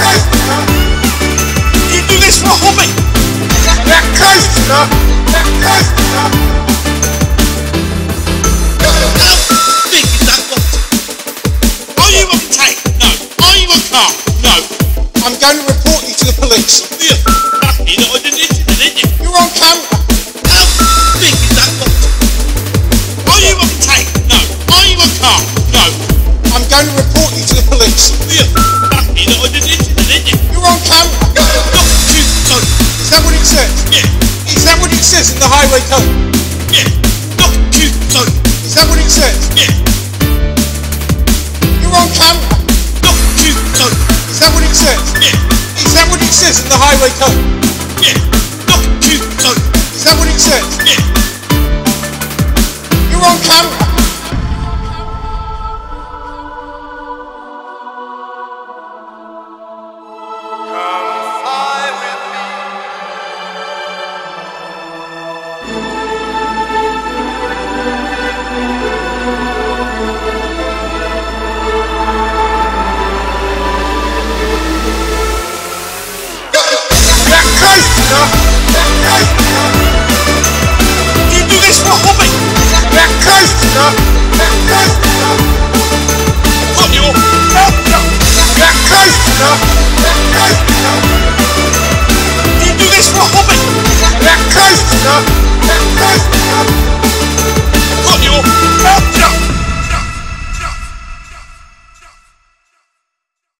You do this for homie. That cursed stuff. That cursed. I'm going to report you to the police. Yeah, you're not an idiot, an idiot. You're on camera. I'm going to report you to the police. It says? Yeah. Is that what it says in the highway code? Yeah. Not too close. Is that what it says? Yeah. You're on camera. Not too close. Is that what it says? Yeah. Is that what it says in the highway code? Yeah. Not too